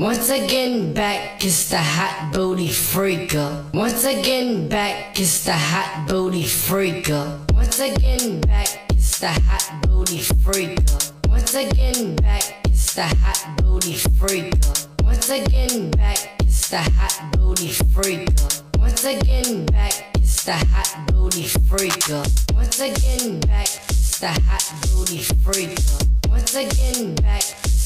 Once again back is the hot booty freaker. Uh. Once again back is the hot booty freaker. Uh. Once again back is the hot booty freaker. Uh. Once again back is the hot booty freaker. Once again back is the hot booty freaker. Once again back is the hot booty freaker. Once again back is the hot booty freaker. Once again back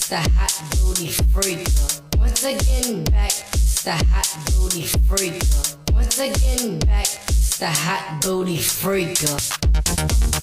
is the hot booty freaker. Once again back it's the hot booty freaker. Once again back it's the hot booty freaker.